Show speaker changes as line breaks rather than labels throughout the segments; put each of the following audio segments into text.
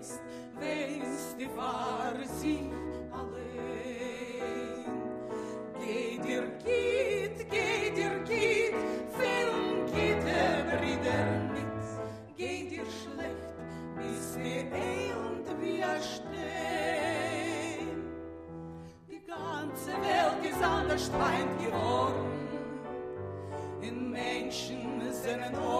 ist, wenn's die Farsi allein. Geh dir Git, geh dir Git, film Git Brüder mit. Geh dir schlecht, bis wir eh und wir stehen. Die ganze Welt ist anders feind geworden. In Menschen sind ein Ohr.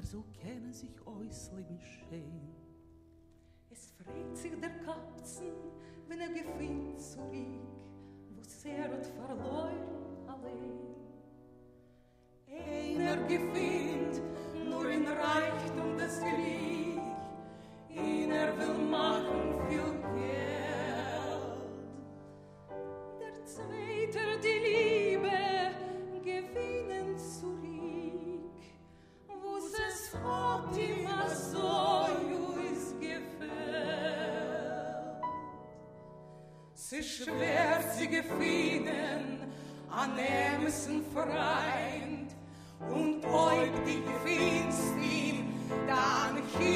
er so kennen sich eus leben schein
es freit sich der kapzen wenn er gefind so wieg wo sehr und verloren allein
einer gefind Sie schwer sie gefieden an emsen Freund und euch die gefinst ihm dann hier.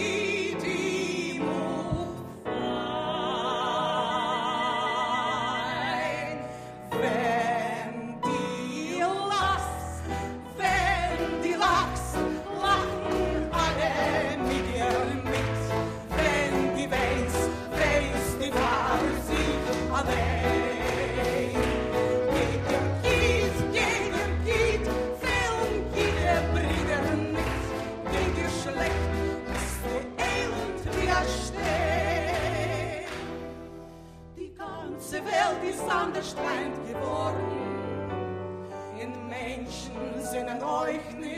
verstrahlt geworden. In Menschen sind euch nicht